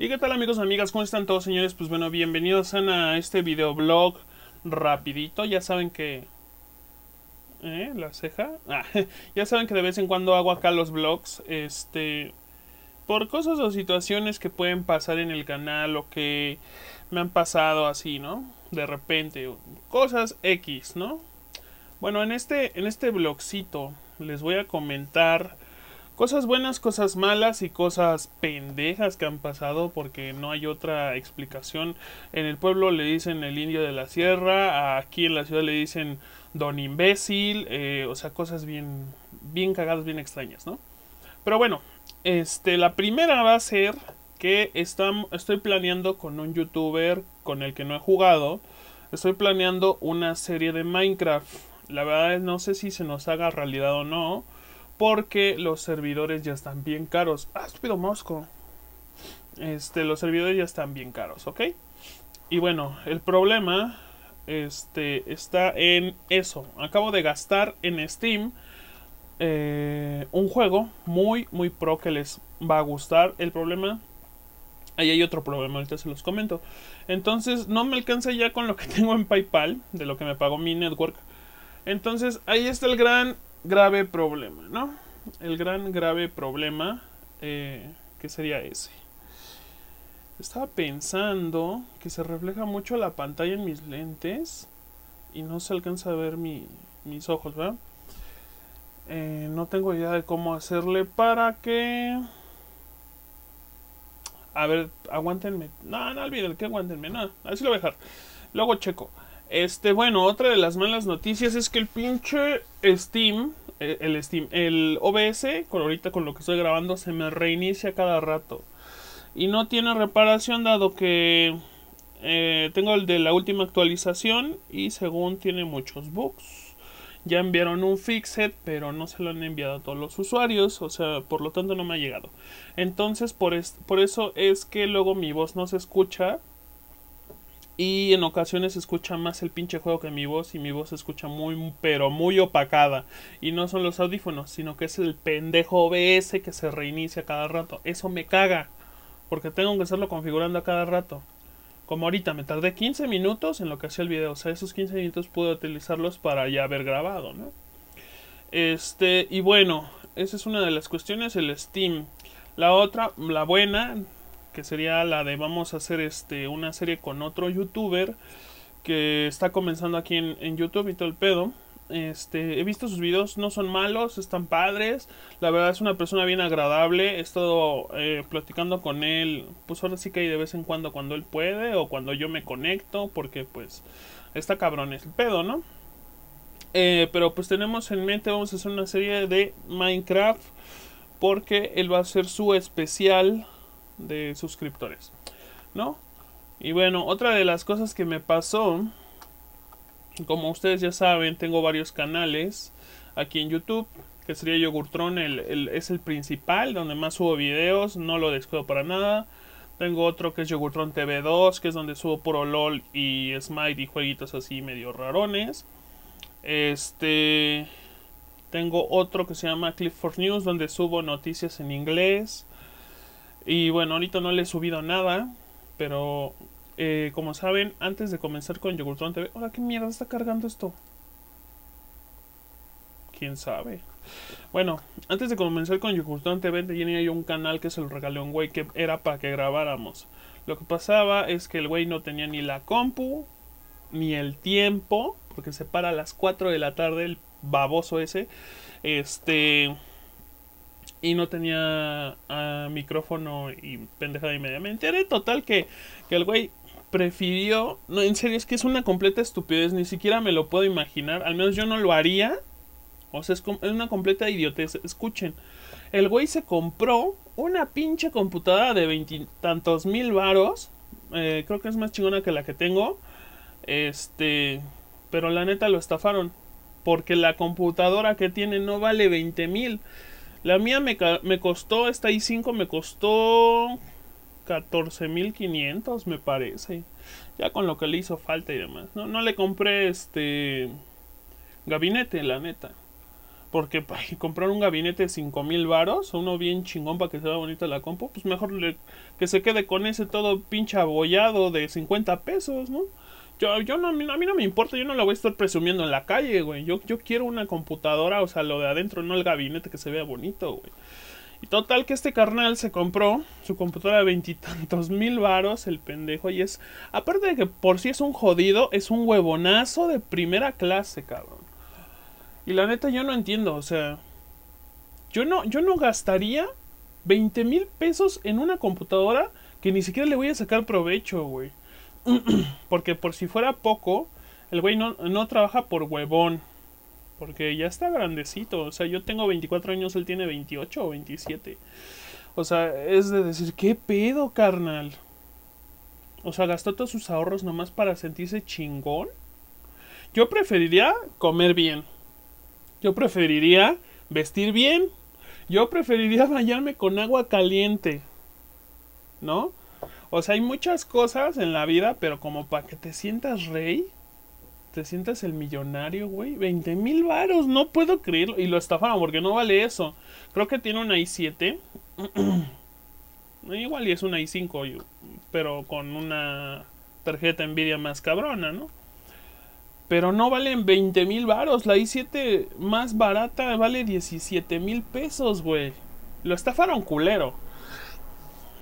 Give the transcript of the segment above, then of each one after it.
¿Y qué tal amigos, amigas? ¿Cómo están todos señores? Pues bueno, bienvenidos a este videoblog rapidito. Ya saben que... ¿Eh? ¿La ceja? Ah, ya saben que de vez en cuando hago acá los vlogs. Este... Por cosas o situaciones que pueden pasar en el canal o que me han pasado así, ¿no? De repente. Cosas X, ¿no? Bueno, en este, en este blogcito les voy a comentar cosas buenas, cosas malas y cosas pendejas que han pasado porque no hay otra explicación. En el pueblo le dicen el indio de la sierra, aquí en la ciudad le dicen don imbécil, eh, o sea, cosas bien, bien cagadas, bien extrañas, ¿no? Pero bueno, este, la primera va a ser que estoy planeando con un youtuber con el que no he jugado, estoy planeando una serie de Minecraft. La verdad es no sé si se nos haga realidad o no porque los servidores ya están bien caros. Ah, estúpido mosco. Este, los servidores ya están bien caros, ¿ok? Y bueno, el problema este, está en eso. Acabo de gastar en Steam eh, un juego muy, muy pro que les va a gustar. El problema... Ahí hay otro problema, ahorita se los comento. Entonces, no me alcanza ya con lo que tengo en PayPal, de lo que me pagó mi network. Entonces, ahí está el gran grave problema, ¿no? El gran grave problema eh, que sería ese. Estaba pensando que se refleja mucho la pantalla en mis lentes y no se alcanza a ver mis ojos, ¿verdad? Eh, no tengo idea de cómo hacerle para que... A ver, aguántenme. No, no olviden que aguántenme. No, así lo voy a dejar. Luego checo. Este, bueno, otra de las malas noticias es que el pinche Steam, eh, el Steam, el OBS, con ahorita con lo que estoy grabando, se me reinicia cada rato. Y no tiene reparación dado que eh, tengo el de la última actualización y según tiene muchos bugs. Ya enviaron un fixet, pero no se lo han enviado a todos los usuarios, o sea, por lo tanto no me ha llegado. Entonces, por, por eso es que luego mi voz no se escucha y en ocasiones escucha más el pinche juego que mi voz y mi voz se escucha muy pero muy opacada. Y no son los audífonos, sino que es el pendejo OBS que se reinicia cada rato. Eso me caga. Porque tengo que estarlo configurando a cada rato. Como ahorita me tardé 15 minutos en lo que hacía el video. O sea, esos 15 minutos pude utilizarlos para ya haber grabado, ¿no? Este, y bueno, esa es una de las cuestiones, el Steam. La otra, la buena, que sería la de vamos a hacer este una serie con otro youtuber que está comenzando aquí en, YouTube y todo el pedo. Este, he visto sus videos, no son malos, están padres. La verdad es una persona bien agradable. He estado eh, platicando con él, pues ahora sí que hay de vez en cuando cuando él puede o cuando yo me conecto, porque pues está cabrón el pedo, ¿no? Eh, pero pues tenemos en mente, vamos a hacer una serie de Minecraft, porque él va a hacer su especial de suscriptores, ¿no? Y bueno, otra de las cosas que me pasó, como ustedes ya saben, tengo varios canales aquí en YouTube, que sería Yogurtron, el, es el principal, donde más subo videos, no lo descuido para nada. Tengo otro que es Yogurtron TV2, que es donde subo puro LOL y Smite y jueguitos así medio rarones. Este. Tengo otro que se llama Clifford News, donde subo noticias en inglés. Y bueno, ahorita no le he subido nada, pero eh, como saben, antes de comenzar con Yogurtron TV... Hola, ¿qué mierda está cargando esto? ¿Quién sabe? Bueno, antes de comenzar con Yogurtron TV tenía yo un canal que se lo regalé a un güey que era para que grabáramos. Lo que pasaba es que el güey no tenía ni la compu, ni el tiempo, porque se para a las 4 de la tarde el baboso ese. Este y no tenía uh, micrófono y pendejada y media. Me enteré total que, que el güey prefirió. No, en serio, es que es una completa estupidez. Ni siquiera me lo puedo imaginar. Al menos yo no lo haría. O sea, es, es una completa idiotez. Escuchen. El güey se compró una pinche computadora de veintitantos mil varos. Eh, creo que es más chingona que la que tengo. Este. Pero la neta lo estafaron. Porque la computadora que tiene no vale 20 mil. La mía me, me costó, esta i5 me costó 14.500 me parece. Ya con lo que le hizo falta y demás. No, no le compré este gabinete, la neta. Porque para comprar un gabinete de 5 mil varos, uno bien chingón para que se vea bonita la compu, pues mejor que se quede con ese todo pinche abollado de 50 pesos, ¿no? Yo, yo no, a mí no me importa, yo no la voy a estar presumiendo en la calle, güey. Yo, yo quiero una computadora, o sea, lo de adentro, no el gabinete que se vea bonito, güey. Y total que este carnal se compró su computadora de veintitantos mil varos, el pendejo, y es, aparte de que por sí es un jodido, es un huevonazo de primera clase, cabrón. Y la neta yo no entiendo, o sea, yo no, yo no gastaría 20 mil pesos en una computadora que ni siquiera le voy a sacar provecho, güey. Porque por si fuera poco, el güey no, no trabaja por huevón. Porque ya está grandecito. O sea, yo tengo 24 años, él tiene 28 o 27. O sea, es de decir, ¿qué pedo, carnal? O sea, gastó todos sus ahorros nomás para sentirse chingón. Yo preferiría comer bien. Yo preferiría vestir bien. Yo preferiría bañarme con agua caliente. ¿No? O sea, hay muchas cosas en la vida, pero como para que te sientas rey, te sientas el millonario, güey. 20 mil varos, no puedo creerlo. Y lo estafaron porque no vale eso. Creo que tiene una i7. Igual y es una i5, pero con una tarjeta Nvidia más cabrona, ¿no? Pero no valen 20 mil varos. La i7 más barata vale 17 mil pesos, güey. Lo estafaron culero.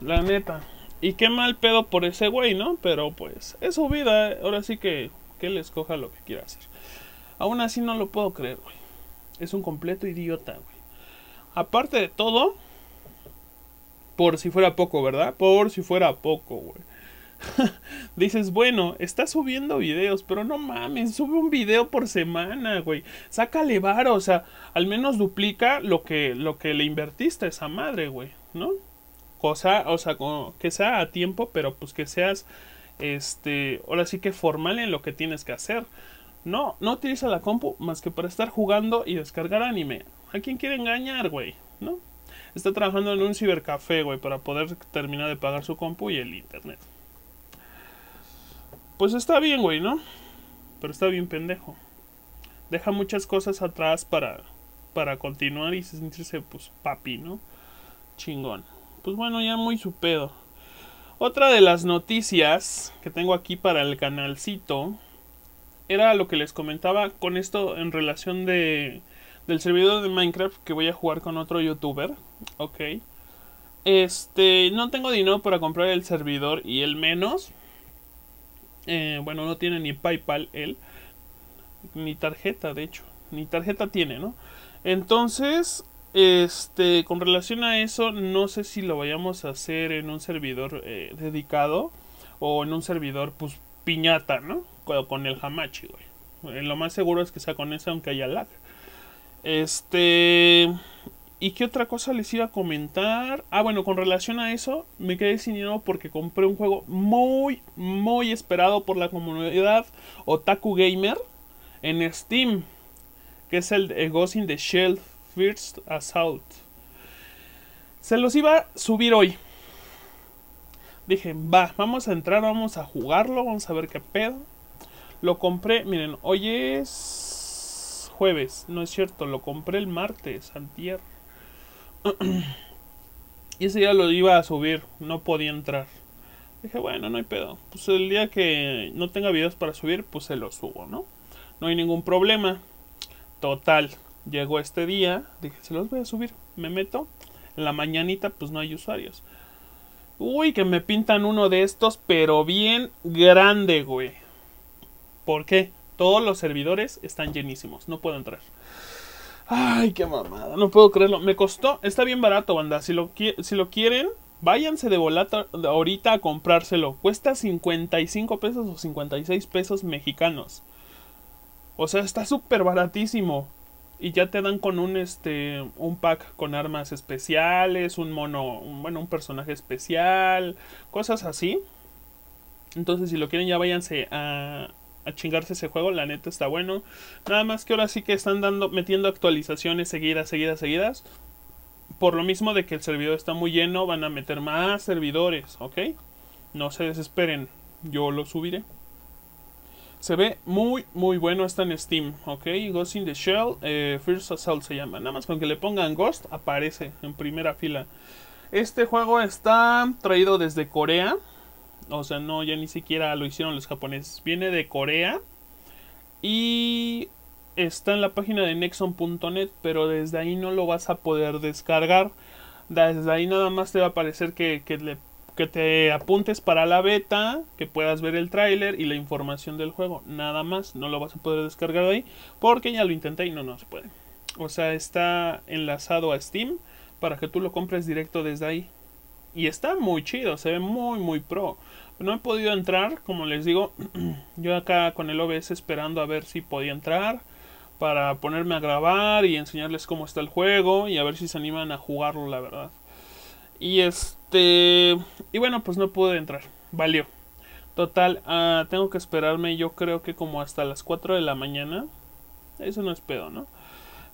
La neta. Y qué mal pedo por ese güey, ¿no? Pero pues es su vida. Ahora sí que, que él escoja lo que quiera hacer. Aún así no lo puedo creer, güey. Es un completo idiota, güey. Aparte de todo, por si fuera poco, ¿verdad? Por si fuera poco, güey. Dices, bueno, está subiendo videos, pero no mames, sube un video por semana, güey. Sácale varo, o sea, al menos duplica lo que, lo que le invertiste a esa madre, güey, ¿no? Cosa, o sea, que sea a tiempo, pero pues que seas, este, ahora sí que formal en lo que tienes que hacer. No, no utiliza la compu más que para estar jugando y descargar anime. ¿A quién quiere engañar, güey? ¿No? Está trabajando en un cibercafé, güey, para poder terminar de pagar su compu y el internet. Pues está bien, güey, ¿no? Pero está bien pendejo. Deja muchas cosas atrás para, para continuar y sentirse, pues, papi, ¿no? Chingón pues bueno, ya muy su pedo. Otra de las noticias que tengo aquí para el canalcito era lo que les comentaba con esto en relación de del servidor de Minecraft que voy a jugar con otro youtuber. Ok. Este, no tengo dinero para comprar el servidor y el menos. Eh, bueno, no tiene ni PayPal él. Ni tarjeta, de hecho. Ni tarjeta tiene, ¿no? Entonces, este, con relación a eso, no sé si lo vayamos a hacer en un servidor eh, dedicado o en un servidor, pues, piñata, ¿no? Con, el Hamachi, güey. Eh, lo más seguro es que sea con ese, aunque haya lag. Este. ¿Y qué otra cosa les iba a comentar? Ah, bueno, con relación a eso, me quedé sin dinero porque compré un juego muy, muy esperado por la comunidad Otaku Gamer en Steam, que es el Ghost in the Shell First Assault. Se los iba a subir hoy. Dije, va, vamos a entrar, vamos a jugarlo, vamos a ver qué pedo. Lo compré, miren, hoy es jueves, no es cierto, lo compré el martes, antier. y ese día lo iba a subir, no podía entrar. Dije, bueno, no hay pedo. Pues el día que no tenga videos para subir, pues se los subo, ¿no? No hay ningún problema. Total, Llegó este día, dije, se los voy a subir. Me meto. En la mañanita, pues no hay usuarios. Uy, que me pintan uno de estos, pero bien grande, güey. ¿Por qué? Todos los servidores están llenísimos. No puedo entrar. Ay, qué mamada. No puedo creerlo. Me costó. Está bien barato, banda. Si lo, si lo quieren, váyanse de volata ahorita a comprárselo. Cuesta 55 pesos o 56 pesos mexicanos. O sea, está súper baratísimo y ya te dan con un este un pack con armas especiales, un mono, bueno, un personaje especial, cosas así. Entonces, si lo quieren ya váyanse a a chingarse ese juego, la neta está bueno. Nada más que ahora sí que están dando metiendo actualizaciones seguidas, seguidas, seguidas. Por lo mismo de que el servidor está muy lleno, van a meter más servidores, ¿ok? No se desesperen, yo lo subiré. Se ve muy, muy bueno. Está en Steam, ¿ok? Ghost in the Shell, eh, First Assault se llama. Nada más con que le pongan Ghost, aparece en primera fila. Este juego está traído desde Corea. O sea, no, ya ni siquiera lo hicieron los japoneses. Viene de Corea. Y está en la página de nexon.net, pero desde ahí no lo vas a poder descargar. Desde ahí nada más te va a aparecer que, que le que te apuntes para la beta, que puedas ver el tráiler y la información del juego. Nada más, no lo vas a poder descargar ahí porque ya lo intenté y no, no se puede. O sea, está enlazado a Steam para que tú lo compres directo desde ahí. Y está muy chido, se ve muy, muy pro. No he podido entrar, como les digo, yo acá con el OBS esperando a ver si podía entrar para ponerme a grabar y enseñarles cómo está el juego y a ver si se animan a jugarlo, la verdad. Y este. Y bueno, pues no pude entrar. Valió. Total, uh, tengo que esperarme yo creo que como hasta las 4 de la mañana. Eso no es pedo, ¿no?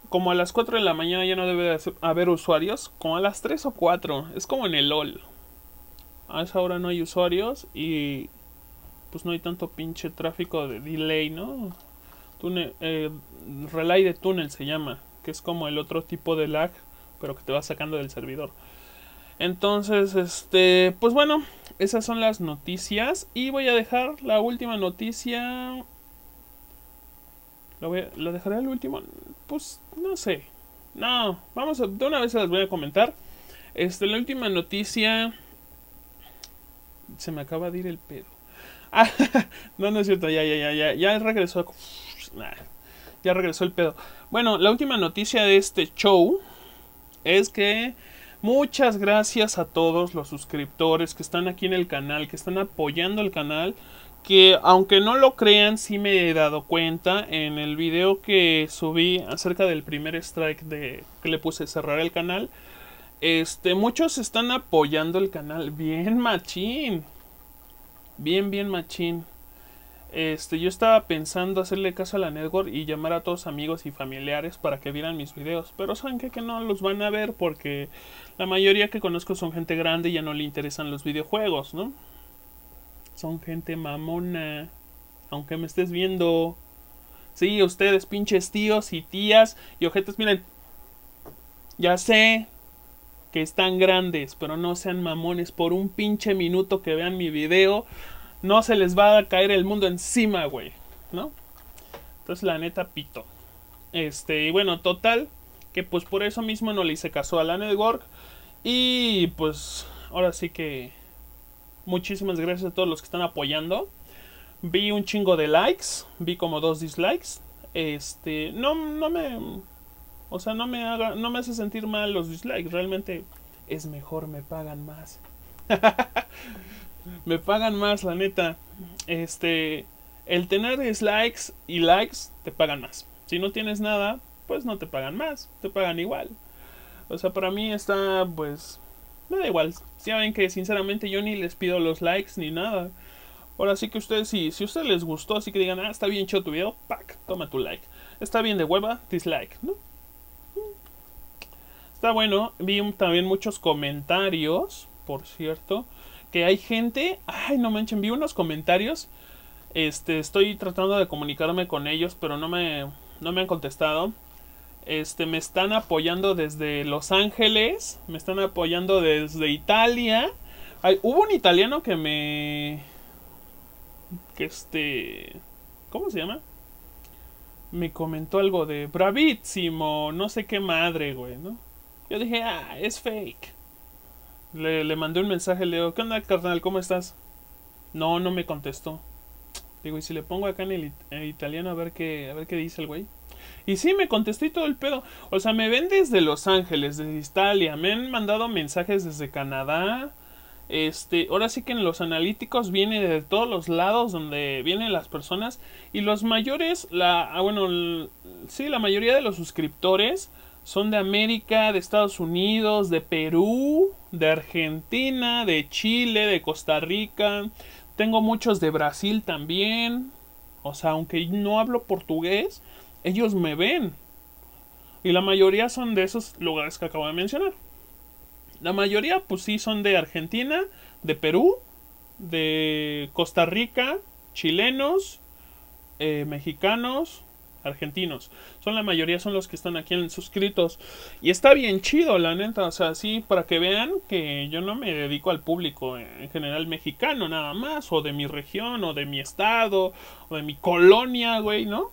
Como a las 4 de la mañana ya no debe haber usuarios. Como a las 3 o 4. Es como en el LOL. A esa hora no hay usuarios y pues no hay tanto pinche tráfico de delay, ¿no? Túnel, eh, relay de túnel se llama. Que es como el otro tipo de lag, pero que te va sacando del servidor. Entonces, este, pues bueno, esas son las noticias. Y voy a dejar la última noticia. ¿Lo, ¿Lo dejaré al último? Pues no sé. No, vamos a, de una vez las voy a comentar. Este, la última noticia. Se me acaba de ir el pedo. Ah, no, no es cierto, ya, ya, ya, ya, ya regresó. ya regresó el pedo. Bueno, la última noticia de este show es que Muchas gracias a todos los suscriptores que están aquí en el canal, que están apoyando el canal, que aunque no lo crean, sí me he dado cuenta en el video que subí acerca del primer strike de que le puse cerrar el canal. Este, muchos están apoyando el canal. Bien machín. Bien, bien machín. Este, yo estaba pensando hacerle caso a la network y llamar a todos amigos y familiares para que vieran mis videos. Pero saben que, que no los van a ver porque la mayoría que conozco son gente grande y ya no le interesan los videojuegos, ¿no? Son gente mamona. Aunque me estés viendo. Sí, ustedes pinches tíos y tías y ojetes, miren. Ya sé que están grandes, pero no sean mamones por un pinche minuto que vean mi video no se les va a caer el mundo encima, güey, ¿no? Entonces, la neta, pito. Este, y bueno, total, que pues por eso mismo no le hice caso a la network. Y pues, ahora sí que muchísimas gracias a todos los que están apoyando. Vi un chingo de likes, vi como dos dislikes. Este, no, no me, o sea, no me haga, no me hace sentir mal los dislikes. Realmente es mejor, me pagan más. me pagan más, la neta. Este, el tener dislikes y likes te pagan más. Si no tienes nada, pues no te pagan más, te pagan igual. O sea, para mí está, pues, me da igual. Ya ven que sinceramente yo ni les pido los likes ni nada. Ahora sí que ustedes, si, si a ustedes les gustó, así que digan, ah, está bien chido tu video, pack, toma tu like. Está bien de hueva, dislike, ¿no? Está bueno, vi también muchos comentarios, por cierto, que hay gente, ay, no manchen, vi unos comentarios, este, estoy tratando de comunicarme con ellos, pero no me, no me han contestado. Este, me están apoyando desde Los Ángeles, me están apoyando desde Italia. Hubo un italiano que me, que este, ¿cómo se llama? Me comentó algo de bravísimo, no sé qué madre, güey, ¿no? Yo dije, ah, es fake. Le, le mandé un mensaje, le digo, ¿qué onda, carnal? ¿Cómo estás? No, no me contestó. Digo, ¿y si le pongo acá en el, italiano a ver qué, a ver qué dice el güey? Y sí, me contestó y todo el pedo. O sea, me ven desde Los Ángeles, desde Italia. Me han mandado mensajes desde Canadá. Este, ahora sí que en los analíticos viene de todos los lados donde vienen las personas. Y los mayores, la, ah, bueno, sí, la mayoría de los suscriptores son de América, de Estados Unidos, de Perú, de Argentina, de Chile, de Costa Rica. Tengo muchos de Brasil también. O sea, aunque no hablo portugués, ellos me ven. Y la mayoría son de esos lugares que acabo de mencionar. La mayoría, pues sí, son de Argentina, de Perú, de Costa Rica, chilenos, eh, mexicanos, argentinos. Son la mayoría son los que están aquí en suscritos. Y está bien chido, la neta. O sea, sí, para que vean que yo no me dedico al público en general mexicano nada más. O de mi región, o de mi estado, o de mi colonia, güey, ¿no?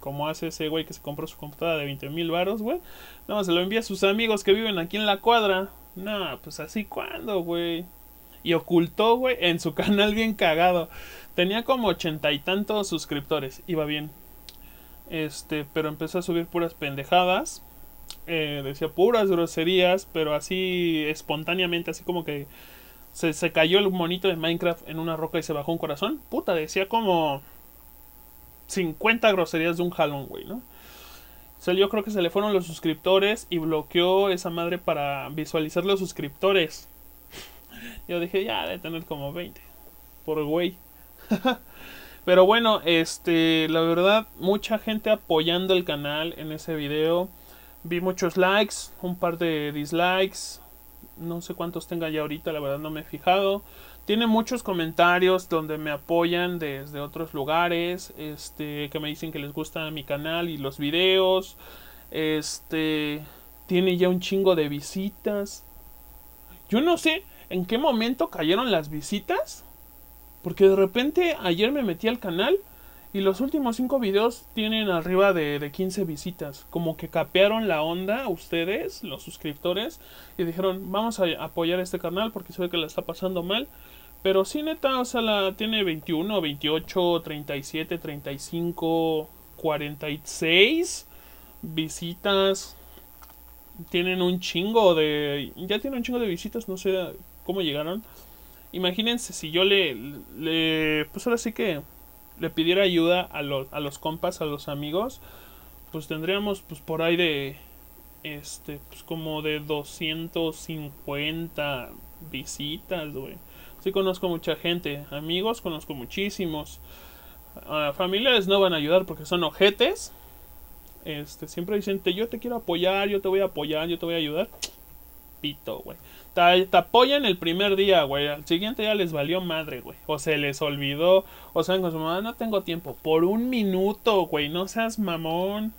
Como hace ese güey que se compró su computadora de 20 mil varos, güey. No, se lo envía a sus amigos que viven aquí en la cuadra. No, pues así cuando, güey. Y ocultó, güey, en su canal bien cagado. Tenía como ochenta y tantos suscriptores. Iba bien. Este, pero empezó a subir puras pendejadas. Eh, decía puras groserías, pero así espontáneamente, así como que se, se cayó el monito de Minecraft en una roca y se bajó un corazón. Puta, decía como 50 groserías de un jalón, güey, ¿no? yo creo que se le fueron los suscriptores y bloqueó esa madre para visualizar los suscriptores. Yo dije, ya, de tener como 20. Por güey. Pero bueno, este, la verdad, mucha gente apoyando el canal en ese video. Vi muchos likes, un par de dislikes. No sé cuántos tenga ya ahorita, la verdad no me he fijado. Tiene muchos comentarios donde me apoyan desde otros lugares, este, que me dicen que les gusta mi canal y los videos. Este, tiene ya un chingo de visitas. Yo no sé en qué momento cayeron las visitas porque de repente ayer me metí al canal y los últimos 5 videos tienen arriba de, de 15 visitas. Como que capearon la onda ustedes, los suscriptores, y dijeron, vamos a apoyar este canal porque se ve que la está pasando mal. Pero sí, neta, o sea, la tiene 21, 28, 37, 35, 46 visitas. Tienen un chingo de... Ya tiene un chingo de visitas, no sé cómo llegaron. Imagínense si yo le, pues ahora sí que le pidiera ayuda a los, a los compas, a los amigos, pues tendríamos pues por ahí de este pues como de 250 visitas, güey. Sí conozco mucha gente, amigos conozco muchísimos. familiares no van a ayudar porque son ojetes. Este, siempre dicen, yo te quiero apoyar, yo te voy a apoyar, yo te voy a ayudar. Pito, güey te, apoyan el primer día, güey. Al siguiente ya les valió madre, güey. O se les olvidó. O saben con su mamá, no tengo tiempo. Por un minuto, güey. No seas mamón.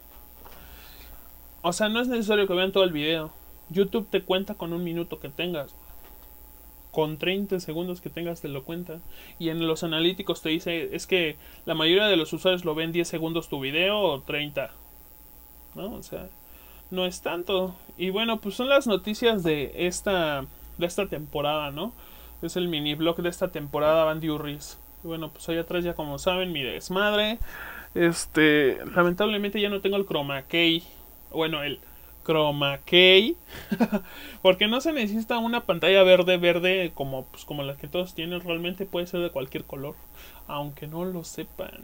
O sea, no es necesario que vean todo el video. YouTube te cuenta con un minuto que tengas. Con 30 segundos que tengas te lo cuenta. Y en los analíticos te dice, es que la mayoría de los usuarios lo ven 10 segundos tu video o 30. ¿No? O sea, no es tanto. Y bueno, pues son las noticias de esta, de esta temporada, ¿no? Es el mini blog de esta temporada, Bandy Urris. Y bueno, pues allá atrás ya como saben, mi desmadre. Este, lamentablemente ya no tengo el chroma key. Bueno, el chroma key. porque no se necesita una pantalla verde, verde como, pues, como las que todos tienen. Realmente puede ser de cualquier color. Aunque no lo sepan.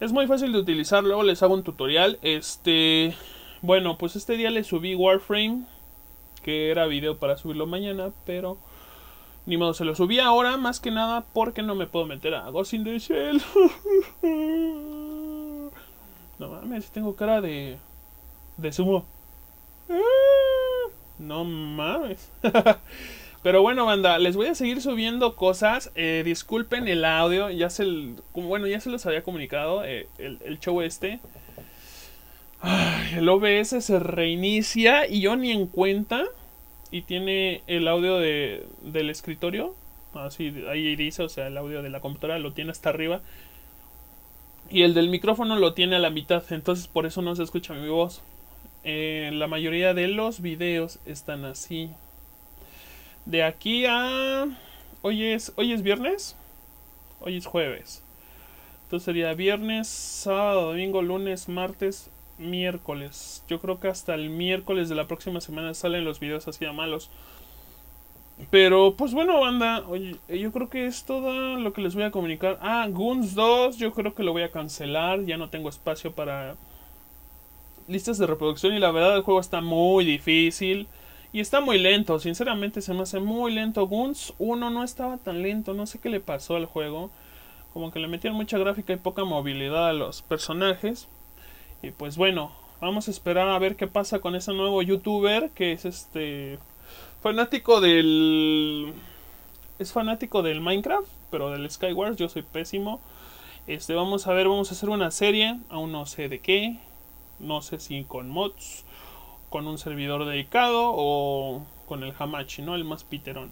Es muy fácil de utilizar, luego les hago un tutorial. Este, bueno, pues este día le subí Warframe, que era video para subirlo mañana, pero ni modo, se lo subí ahora más que nada porque no me puedo meter a Ghost in the Shell. no mames, tengo cara de de sumo. No mames. Pero bueno, banda, les voy a seguir subiendo cosas. Eh, disculpen el audio, ya se, bueno, ya se los había comunicado eh, el, show este. el OBS se reinicia y yo ni en cuenta. Y tiene el audio de, del escritorio. Así, ahí dice, o sea, el audio de la computadora lo tiene hasta arriba. Y el del micrófono lo tiene a la mitad. Entonces por eso no se escucha mi voz. Eh, la mayoría de los videos están así. De aquí a... Hoy es, hoy es viernes. Hoy es jueves. Entonces sería viernes, sábado, domingo, lunes, martes, miércoles. Yo creo que hasta el miércoles de la próxima semana salen los videos así a malos. Pero pues bueno, banda, oye, yo creo que es todo lo que les voy a comunicar. Ah, Guns 2, yo creo que lo voy a cancelar, ya no tengo espacio para listas de reproducción y la verdad el juego está muy difícil. Y está muy lento, sinceramente se me hace muy lento. Guns 1 no estaba tan lento, no sé qué le pasó al juego. Como que le metieron mucha gráfica y poca movilidad a los personajes. Y pues bueno, vamos a esperar a ver qué pasa con ese nuevo youtuber que es este fanático del es fanático del Minecraft, pero del Skywars yo soy pésimo. Este, vamos a ver, vamos a hacer una serie, aún no sé de qué, no sé si con mods, con un servidor dedicado o con el Hamachi, ¿no? El más piterón.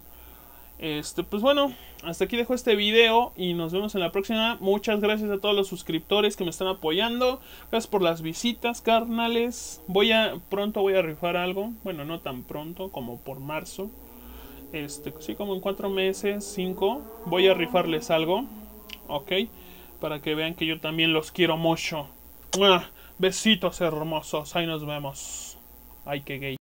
Este, pues bueno, hasta aquí dejo este video y nos vemos en la próxima. Muchas gracias a todos los suscriptores que me están apoyando. Gracias por las visitas, carnales. Voy a pronto voy a rifar algo. Bueno, no tan pronto como por marzo. Este, sí, como en cuatro meses, cinco. Voy a rifarles algo. Ok. Para que vean que yo también los quiero mucho. Besitos hermosos. Ahí nos vemos. Ay, qué gay.